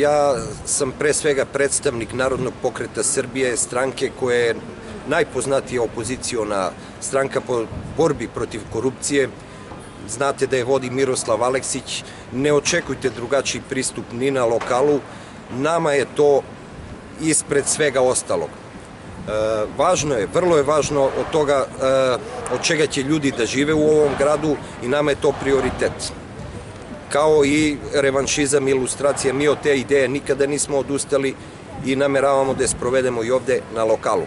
ja sam pre svega predstavnik Narodnog pokreta Srbije, stranke koja je najpoznatija opoziciona stranka po borbi protiv korupcije. Znate da je vodi Miroslav Aleksić. Ne očekujte drugačiji pristup ni na lokalu. Nama je to ispred svega ostalog. E, važno je, vrlo je važno od toga e, od čega će ljudi da žive u ovom gradu i nama je to prioritet kao i revanšizam, ilustracija. Mi od te ideje nikada nismo odustali i nameravamo da je sprovedemo i ovde na lokalu.